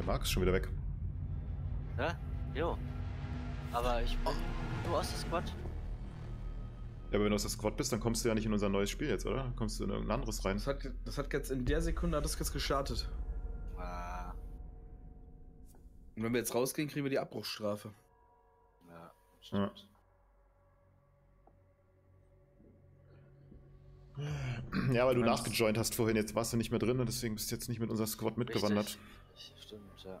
Der Marc ist schon wieder weg. Ne? Jo. Aber ich bin nur aus der Squad. Ja, aber wenn du aus der Squad bist, dann kommst du ja nicht in unser neues Spiel jetzt, oder? Dann kommst du in irgendein anderes rein. Das hat, das hat jetzt in der Sekunde hat das jetzt gestartet. Ah, Und wenn wir jetzt rausgehen, kriegen wir die Abbruchsstrafe. ja, Ja. stimmt. Ja, weil du nachgejoint hast vorhin, jetzt warst du nicht mehr drin und deswegen bist du jetzt nicht mit unserer Squad mitgewandert. Richtig. Stimmt, ja.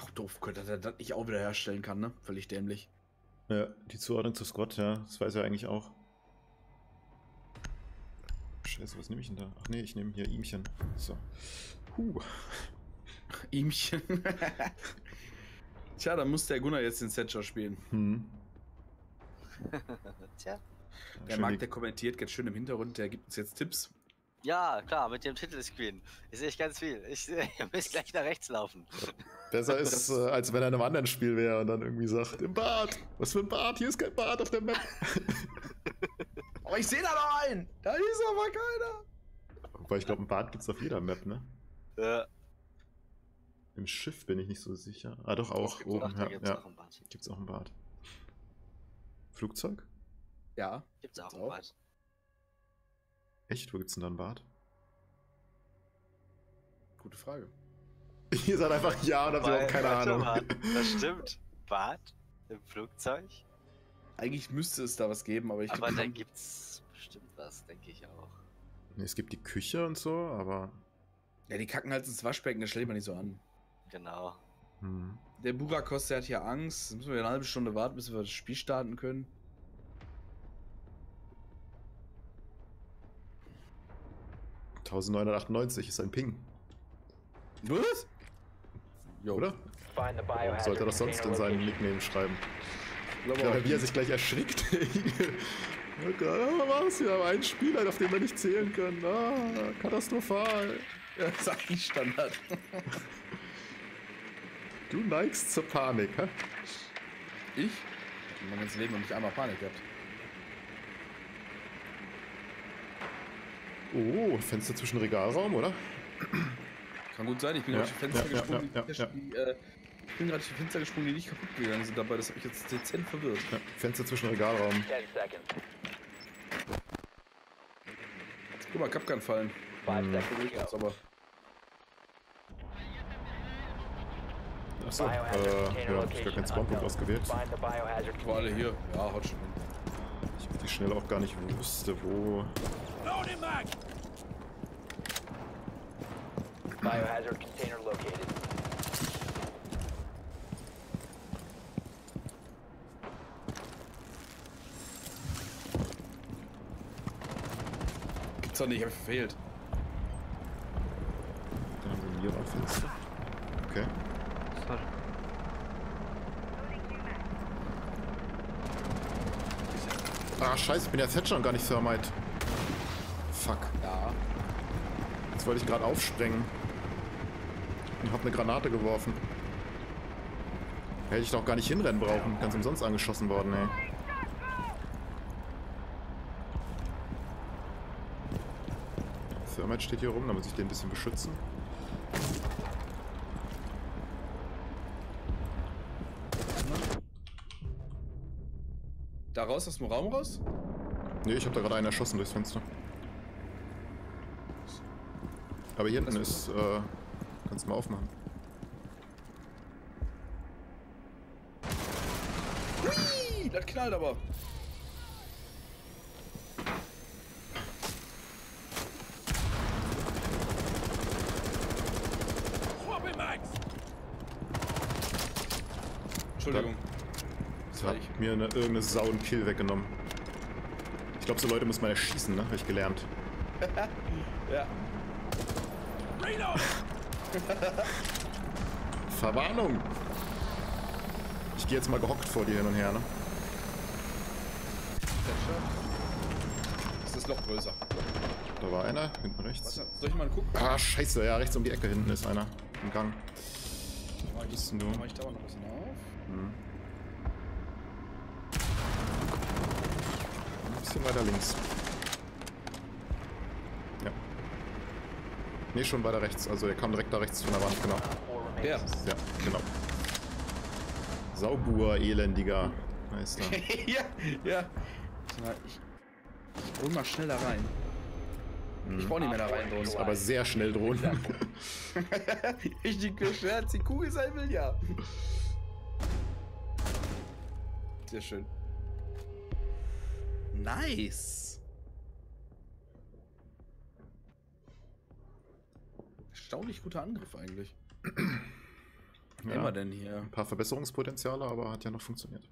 Auch doof, könnte er das nicht auch wieder herstellen kann, ne? Völlig dämlich. Ja, die Zuordnung zur Squad, ja, das weiß er eigentlich auch. Scheiße, was nehme ich denn da? Ach nee, ich nehme hier Ihmchen. So. Huh. Ihmchen. Tja, dann muss der Gunnar jetzt den Setcher spielen. Hm. Tja. Der Marc, der kommentiert ganz schön im Hintergrund, der gibt uns jetzt Tipps. Ja, klar, mit dem Titelscreen. Ich sehe ich ganz viel. Ich, ihr müsst gleich nach rechts laufen. Besser ist, äh, als wenn er in einem anderen Spiel wäre und dann irgendwie sagt, im Bad. Was für ein Bad? Hier ist kein Bad auf der Map. Aber ich sehe da noch einen! Da ist aber keiner! Wobei ich glaube, ein Bad gibt's auf jeder Map, ne? Ja, Im Schiff bin ich nicht so sicher. Ah, doch auch. gibt's oben, doch, da ja. gibt's ja. auch ein Bad. Gibt's auch ein Bad. Flugzeug? Ja. Gibt's auch ein? Bad. Echt? Wo gibt's denn da ein Bad? Gute Frage. Ihr seid einfach ja und habt überhaupt keine Ahnung. mal, Das stimmt. Bad im Flugzeug. Eigentlich müsste es da was geben, aber ich Aber glaub, da gibt's bestimmt was, denke ich auch. Nee, es gibt die Küche und so, aber. Ja, die kacken halt ins Waschbecken, das stellt man nicht so an. Genau. Hm. Der Burakos, der hat hier Angst. Jetzt müssen wir eine halbe Stunde warten, bis wir das Spiel starten können. 1998 ist ein Ping, Was? Jo. oder? Sollte er das sonst in seinen location. Nickname schreiben? Ich glaube wie er sich gleich erschrickt. Ja, was? Wir haben einen Spieler, auf den wir nicht zählen können. Ah, katastrophal. Ja, das ist eigentlich Standard. Du neigst zur Panik, hä? Ich? Ich hab mein ganzes Leben noch nicht einmal Panik gehabt. Oh, Fenster zwischen Regalraum, oder? Kann gut sein, ich bin Ja, gerade durch die Fenster ja, gesprungen, ja, die, ja, die, äh, ich bin gerade durch die Fenster gesprungen, die nicht kaputt gegangen sind dabei. Das hat mich jetzt dezent verwirrt. Ja, Fenster zwischen Regalraum. 10 seconds. Guck mal, Kapkan fallen. 5 Hm. Das aber. Achso, äh, ja, hab ich gar keinen Spawnpunkt ausgewählt. Wo alle hier. Ja, haut schon hin. Ich die Schnelle auch gar nicht wusste, wo. Biohazard container located. Gibt's doch nicht, hab ich verfehlt. Da haben wir hier Fenster. Okay. Ah, scheiße, ich bin ja Thatcher und gar nicht Thermite. Fuck. Ja. Jetzt wollte ich gerade aufsprengen. Und hab eine Granate geworfen. Hätte ich doch gar nicht hinrennen brauchen. Ganz umsonst angeschossen worden, ey. Thermite steht hier rum, damit sich den ein bisschen beschützen. Da raus aus dem Raum raus? Nee, ich habe da gerade einen erschossen durchs Fenster. Aber hier hinten ist, äh, kannst du mal aufmachen. Hui, das knallt aber. Entschuldigung. Das hat mir eine, irgendeine Sau einen Kill weggenommen. Ich glaube, so Leute muss man erschießen, ne? Hab ich gelernt. Ja. Verwarnung! Ich gehe jetzt mal gehockt vor dir hin und her, ne? Ist das Loch größer? Da war einer, hinten rechts. Warte, soll ich mal gucken? Ah, scheiße, ja, rechts um die Ecke hinten ist einer. Im Gang. Mach ich, du? mach ich da mal noch ein bisschen auf. Hm. Ein bisschen weiter links. Nee, schon weiter rechts. Also der kam direkt da rechts von der Wand, genau. Op 4 Der. Ja, genau. Saubuhr, elendiger Meister. ja, ja. Ich, ich hol mal schnell da rein. Ich brauch nicht mehr da rein, Drohnen. Aber sehr schnell drohen. Richtig beschwert, die Kugel sein will, ja. Sehr schön. Nice. Erstaunlich guter Angriff eigentlich. Ja. Immer denn hier? Ein paar Verbesserungspotenziale, aber hat ja noch funktioniert.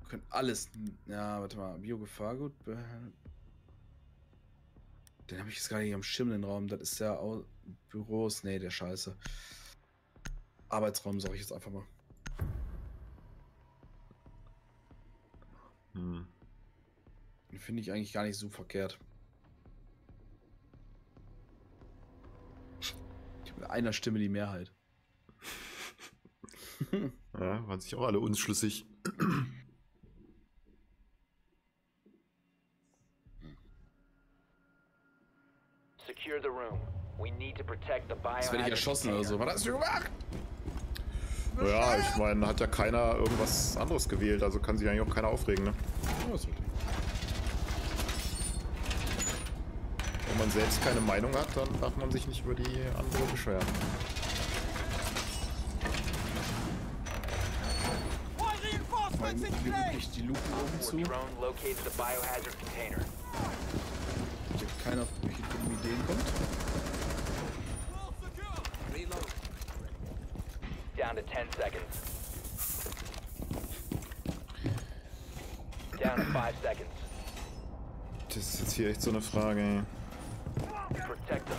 Wir können alles. Ja, warte mal. Biogefahrgut. be- Den habe ich jetzt gar nicht am Schirm, den Raum. Das ist ja Au Büros. Nee, der Scheiße. Arbeitsraum, sag ich jetzt einfach mal. Hm. Den finde ich eigentlich gar nicht so verkehrt. Ich habe mit einer Stimme die Mehrheit. Ja, waren sich auch alle unschlüssig. Secure the room. We need to protect the Jetzt werde ich erschossen oder so. Was hast du gemacht? Ja, ich meine, hat ja keiner irgendwas anderes gewählt, also kann sich eigentlich auch keiner aufregen, ne? Ja, ist richtig. Wenn man selbst keine Meinung hat, dann darf man sich nicht über die andere beschweren. Mir wirklich die Luken oben zu. 4 drone located the biohazard container. Damit keiner auf welche dummen Ideen kommt. Down to 10 seconds. Down to 5 seconds. Das ist jetzt hier echt so eine Frage, ey. Protect the.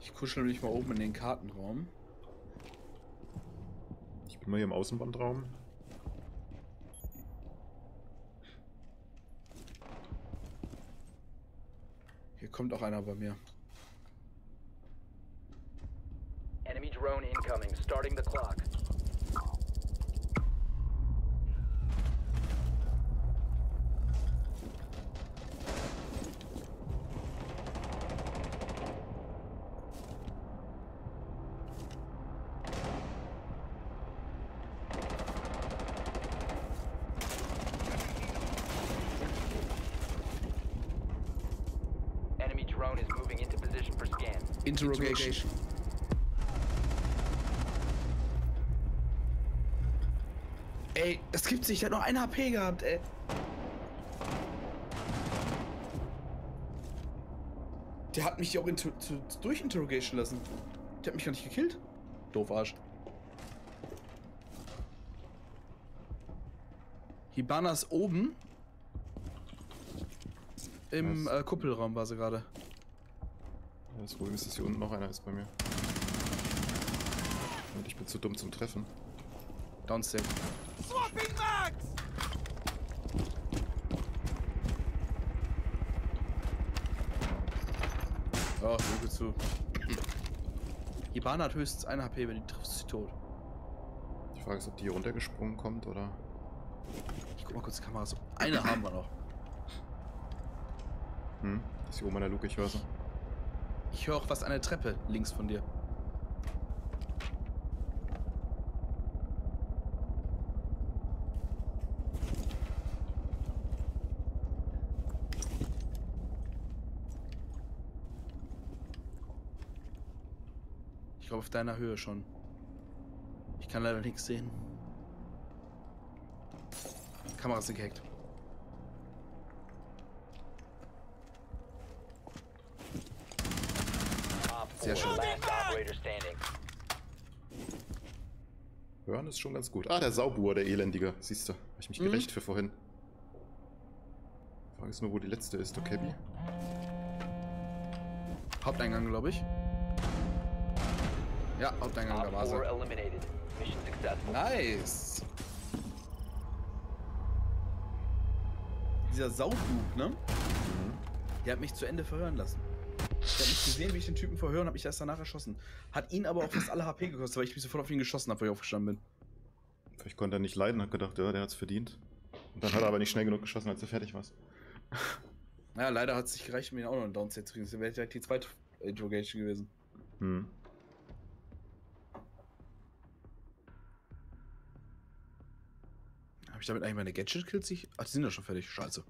Ich kuschel mich mal oben in den Kartenraum. Ich bin mal hier im Außenbandraum. Kommt auch einer bei mir. Enemy drone incoming. Starting the clock. Interrogation. Ey, das gibt's nicht. Der hat nur ein HP gehabt, ey. Der hat mich auch inter zu, zu durchinterrogation lassen. Der hat mich gar nicht gekillt. Doof Arsch. Hibana ist oben. Im äh, Kuppelraum war sie gerade. Das Problem ist, dass hier unten noch einer ist bei mir. Und ich bin zu dumm zum Treffen. Downstairs. Oh, so gut zu. Hibana hat höchstens 1 HP, wenn die triffst, ist sie tot. Die Frage ist, ob die hier runtergesprungen kommt oder. Ich guck mal kurz die Kamera so. Eine haben wir noch. Hm? Das ist hier oben an der Luke, ich höre sie. Ich höre auch was an der Treppe links von dir. Ich glaube auf deiner Höhe schon. Ich kann leider nichts sehen. Kamera sind gehackt. Op Sehr 4, schön. last operator standing. Hören ist schon ganz gut. Ah, der Saubuhr, der Elendige. Siehst du, hab ich mich Mhm. gerecht für vorhin. Frage ist nur, wo die letzte ist, du Cabby. Haupteingang, glaube ich. Ja, Haupteingang, da Op war 4 sie. eliminated. Mission successful. Nice. Dieser Saubub, ne? Der hat mich zu Ende verhören lassen. Mich gesehen, wie ich den Typen verhöre und habe mich erst danach erschossen. Hat ihn aber auch fast alle HP gekostet, weil ich mich sofort auf ihn geschossen habe, weil ich aufgestanden bin. Vielleicht konnte er nicht leiden, hat gedacht, ja, der hat's verdient. Und dann hat er aber nicht schnell genug geschossen, als er fertig war. Naja, leider hat es nicht gereicht, mir ihn auch noch einen Downstate zu kriegen. Das wäre direkt die zweite Interrogation gewesen. Hm. Habe ich damit eigentlich meine Gadget-Kills? Ich- Ach, die sind ja schon fertig. Scheiße.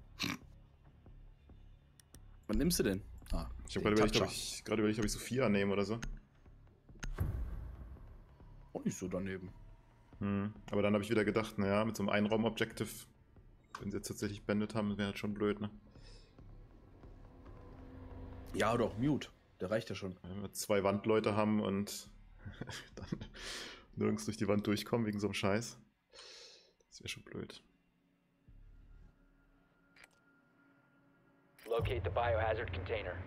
Wann nimmst du denn? Ah, Ich habe gerade überlegt, ob ich, gerade überlegt, ob ich Sophia nehme oder so. Auch nicht so daneben. Hm. Aber dann habe ich wieder gedacht, naja, mit so einem Einraum-Objective, wenn sie jetzt tatsächlich Bandit haben, wäre halt schon blöd, ne? Ja, oder auch Mute. Der reicht ja schon. Wenn wir zwei Wandleute haben und dann nirgends durch die Wand durchkommen wegen so einem Scheiß. Das wäre schon blöd. Locate the biohazard container.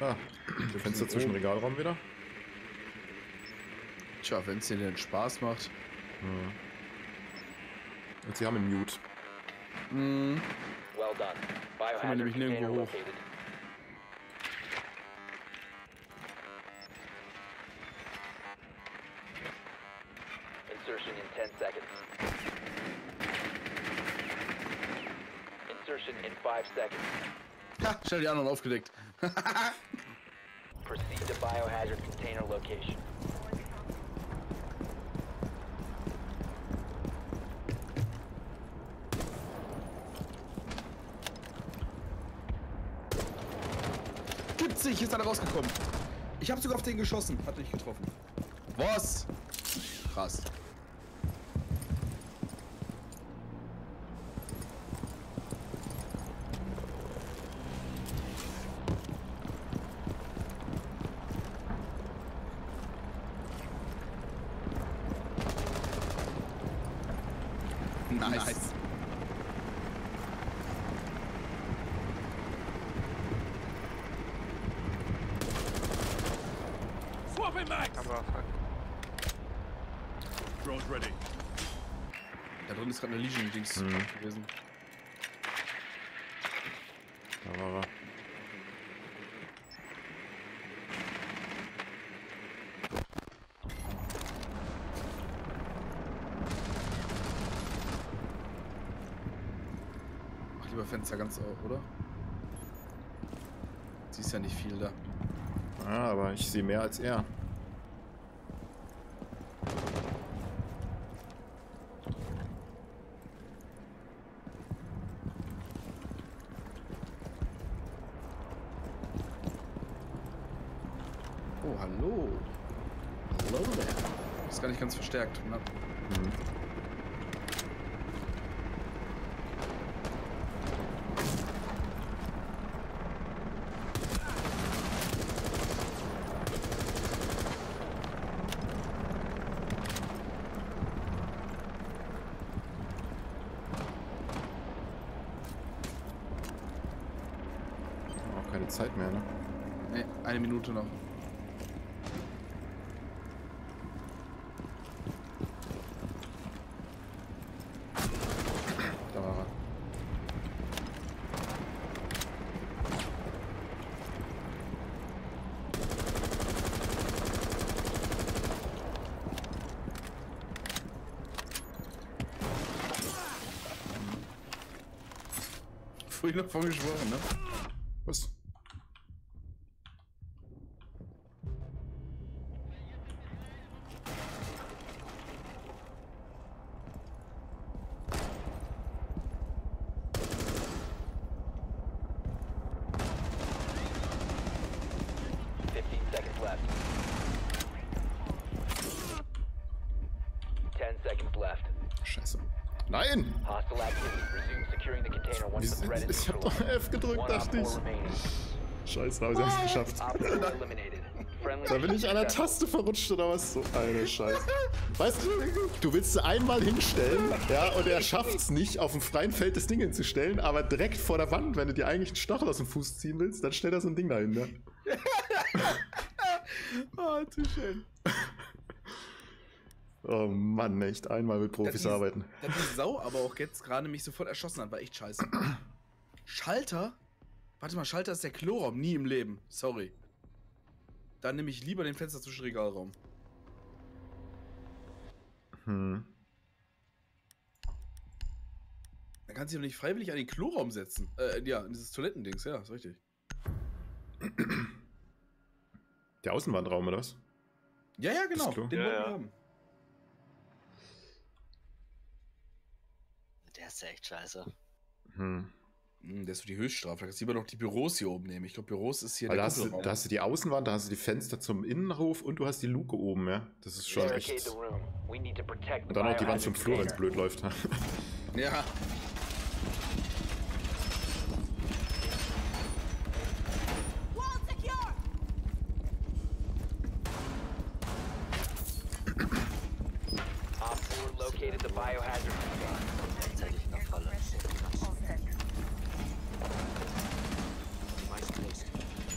Ah, Fenster zwischen Regalraum wieder. Tja, wenn es dir denn Spaß macht. Hm. Und sie haben einen Mute. Hm. Well done. Kommen wir Biohazard nämlich container nirgendwo hoch. located. Insertion in 5 seconds. Ha, schnell die anderen aufgedeckt. Proceed to biohazard container location. Gibt's nicht, ist er rausgekommen. Ich habe sogar auf den geschossen. Hat nicht getroffen. Was? Krass. Nice. Aber fuck. Drone's ready. Da drin ist gerade eine Legion-Dings Mhm. gewesen. Lieber Fenster ganz oder? Siehst ja nicht viel da. Ah, aber ich sehe mehr als er. Oh, hallo. Hallo there. Ist gar nicht ganz verstärkt. Ne? Hm. Auch keine Zeit mehr, ne? Ne, eine Minute noch. Da war er. Vorhin davon gesprochen, ne? Was? Is Ich hab doch. F gedrückt, dachte ich. Scheiße, aber sie haben es geschafft. Da bin ich an der. Taste verrutscht oder was? So eine Scheiße. Weißt du, du willst sie einmal hinstellen, ja, und er schafft es nicht, auf dem freien Feld das Ding hinzustellen, aber direkt vor der Wand, wenn du dir eigentlich einen Stachel aus dem Fuß ziehen willst, dann stellt er so ein Ding dahin, ne? Ah, zu schön. Oh Mann, echt einmal mit Profis Das ist- arbeiten. Dass die Sau aber auch jetzt gerade mich sofort erschossen hat, war echt scheiße. Schalter? Warte mal, Schalter ist der Kloraum, nie im Leben. Sorry. Dann nehme ich lieber den Fenster zwischen Regalraum. Hm. Dann kannst du dich doch nicht freiwillig an den Kloraum setzen. Äh, ja, in dieses Toilettendings, ja, ist richtig. Der Außenwandraum, oder was? Ja, ja, genau. Das? Den Ja, wollten wir ja. haben. Ist ja echt scheiße. Hm. Hm, das ist so die Höchststrafe. Da kannst du lieber noch die Büros hier oben nehmen. Ich glaube, Büros ist hier Weil da der hast, du, da hast du die Außenwand, da hast du die Fenster zum Innenhof und du hast die Luke oben, ja. Das ist schon echt. Und dann noch die Wand zum Flur, wenn es blöd läuft. Ja. Op 4 located the biohazard container. Gleichzeitig in der Falle.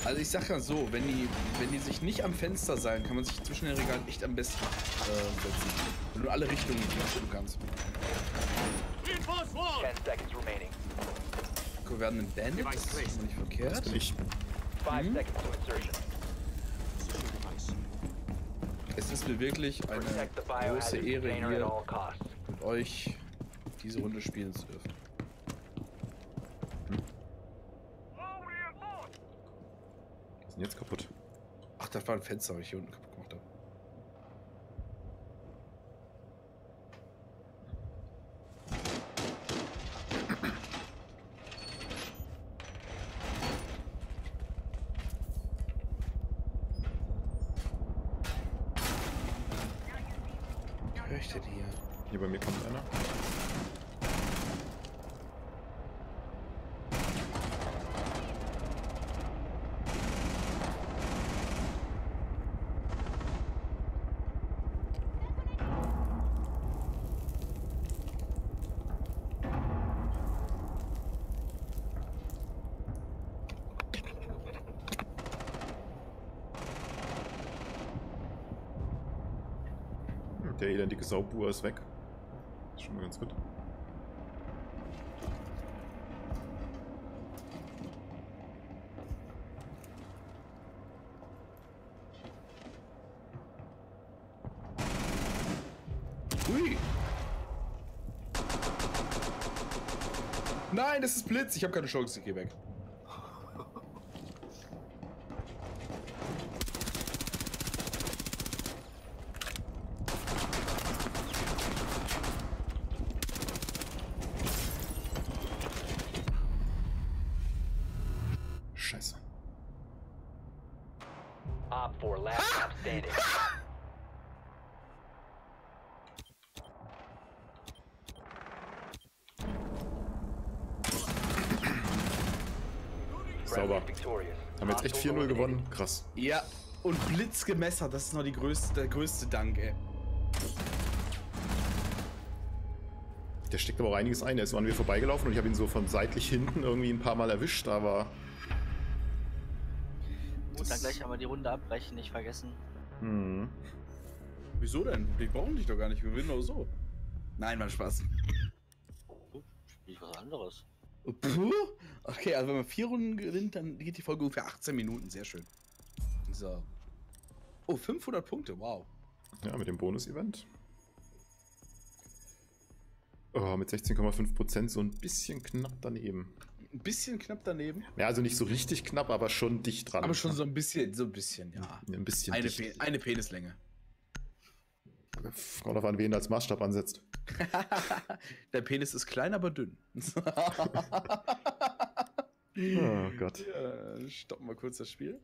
Also ich sag ja so, wenn die, wenn die sich nicht am Fenster sein, kann man sich zwischen den Regalen echt am besten äh, setzen. Wenn du alle Richtungen bestimmen kannst. 10 seconds remaining. Guck, Wir werden einen Bandit, das ist nicht verkehrt. Ich. 5 Mhm. Es ist mir wirklich eine große Ehre hier mit euch diese Runde spielen zu dürfen. Was ist denn jetzt kaputt? Ach, das war ein Fenster, was ich hier unten kaputt gemacht habe. Höre ich denn hier? Hier bei mir kommt einer. Der elendige Saubuhr ist weg. Ist schon mal ganz gut. Hui! Nein, das ist Blitz. Ich habe keine Chance. Ich geh weg. Scheiße. Op 4 last stop standing. Sauber. Haben jetzt echt 4-0 gewonnen. Krass. Ja, und Blitz gemessert. Das ist noch die größte, der größte Dank, ey. Der steckt aber auch einiges ein. Er ist so an mir vorbeigelaufen und ich habe ihn so von seitlich hinten irgendwie ein paar Mal erwischt, aber. Gut, dann gleich einmal die Runde abbrechen, nicht vergessen. Hm. Wieso denn? Die brauchen dich doch gar nicht. Wir gewinnen doch so. Nein, mal Spaß. Spiel ich was anderes. Puh. Okay, also wenn man vier Runden gewinnt, dann geht die Folge ungefähr 18 Minuten. Sehr schön. So. Oh, 500 Punkte. Wow. Ja, mit dem Bonus-Event. Oh, mit 16,5% so ein bisschen knapp daneben. Ein bisschen knapp daneben. Ja, also nicht so richtig knapp, aber schon dicht dran. Aber schon so ein bisschen, so ein bisschen, ja. Ein bisschen Eine, dicht. Pe eine Penislänge. Kommt auf an, wen du als Maßstab ansetzt. Der Penis ist klein, aber dünn. Oh Gott. ja, stoppen wir kurz das Spiel.